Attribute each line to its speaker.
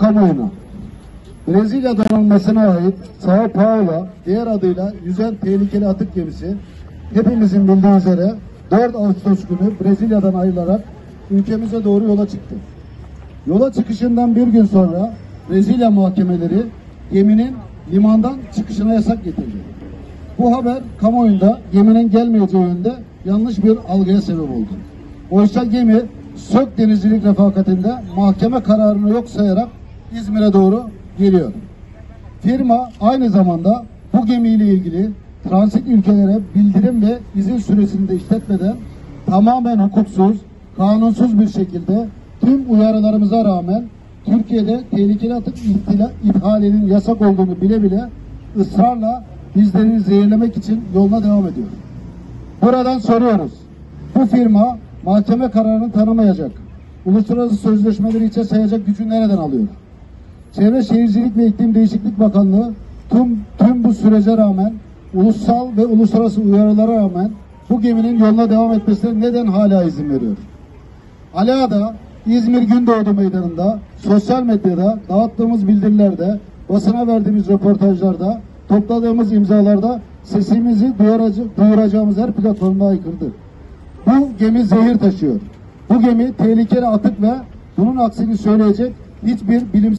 Speaker 1: kamuoyuna. Brezilya donanmasına ait Sao Paulo diğer adıyla yüzen tehlikeli atık gemisi hepimizin bildiği üzere 4 Ağustos günü Brezilya'dan ayrılarak ülkemize doğru yola çıktı. Yola çıkışından bir gün sonra Brezilya mahkemeleri geminin limandan çıkışına yasak getirdi. Bu haber kamuoyunda geminin gelmeyeceği yönde yanlış bir algıya sebep oldu. Oysa gemi Sök Denizcilik Refakatinde mahkeme kararını yok sayarak İzmir'e doğru geliyor. Firma aynı zamanda bu gemiyle ilgili transit ülkelere bildirim ve izin süresinde işletmeden tamamen hukuksuz, kanunsuz bir şekilde tüm uyarılarımıza rağmen Türkiye'de tehlikeli atık ithalinin yasak olduğunu bile bile ısrarla bizleri zehirlemek için yoluna devam ediyor. Buradan soruyoruz. Bu firma mahkeme kararını tanımayacak. Uluslararası sözleşmeleri içe sayacak gücü nereden alıyor? Çevre Şehircilik ve İklim Değişiklik Bakanlığı tüm, tüm bu sürece rağmen ulusal ve uluslararası uyarılara rağmen bu geminin yoluna devam etmesine neden hala izin veriyor? Ala'da İzmir Gündoğdu Meydanı'nda sosyal medyada dağıttığımız bildirilerde basına verdiğimiz röportajlarda topladığımız imzalarda sesimizi duyuraca- duyuracağımız her platformda aykırdı. Bu gemi zehir taşıyor. Bu gemi tehlikeli atık ve bunun aksini söyleyecek hiçbir bilim